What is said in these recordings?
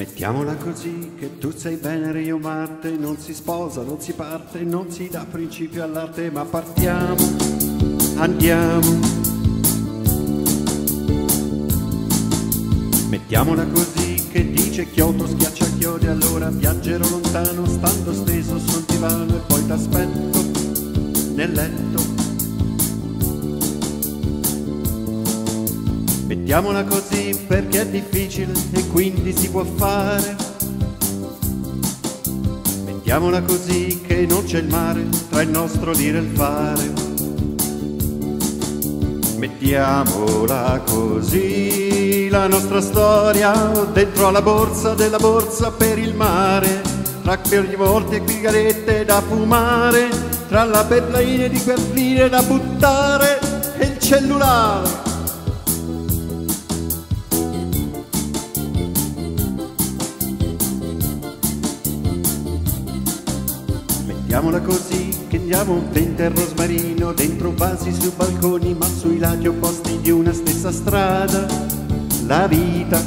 Mettiamola così che tu sei Venere, io Marte, non si sposa, non si parte, non si dà principio all'arte, ma partiamo, andiamo. Mettiamola così che dice Kyoto schiaccia chiodi, allora viaggerò lontano, stando steso sul divano e poi t'aspetto nel letto. Mettiamola così perché è difficile e quindi si può fare. Mettiamola così che non c'è il mare tra il nostro dire e il fare. Mettiamola così la nostra storia dentro alla borsa della borsa per il mare. Tra morti e pigarette da fumare, tra la perlaina di querline da buttare e il cellulare. Mettiamola così che andiamo vento e rosmarino dentro vasi su balconi ma sui lati opposti di una stessa strada, la vita.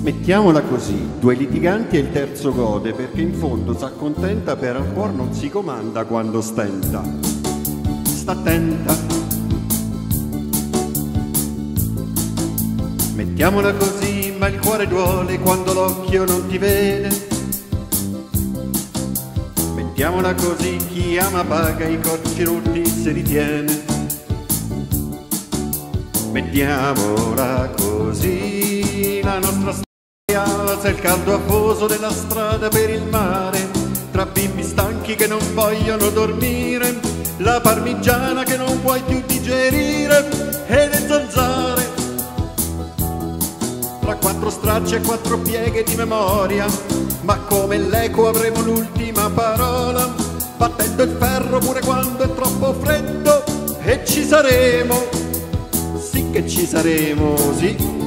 Mettiamola così, due litiganti e il terzo gode perché in fondo s'accontenta per un cuor non si comanda quando stenta. Sta attenta. Mettiamola così, ma il cuore duole quando l'occhio non ti vede. Mettiamola così, chi ama paga, i corci rotti si ritiene. Mettiamola così, la nostra storia, se il caldo afoso della strada per il mare, tra bimbi stanchi che non vogliono dormire, la parmigiana che non vuoi più digerire, e quattro stracce quattro pieghe di memoria, ma come l'eco avremo l'ultima parola, battendo il ferro pure quando è troppo freddo, e ci saremo, sì che ci saremo, sì.